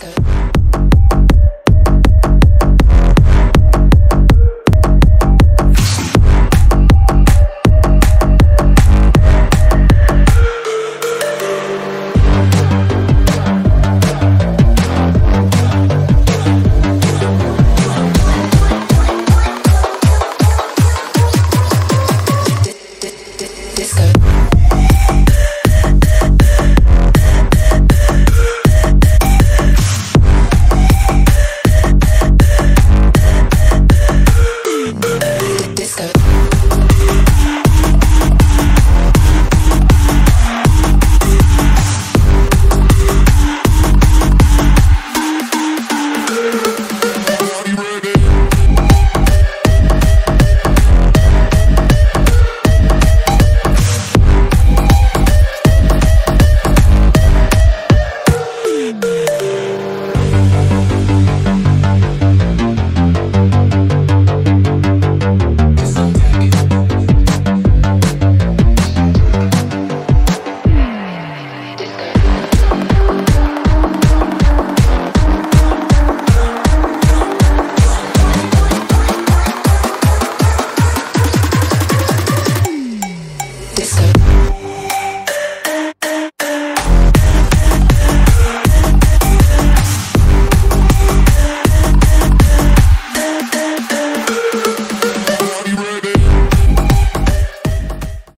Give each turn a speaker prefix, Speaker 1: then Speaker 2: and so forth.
Speaker 1: disco.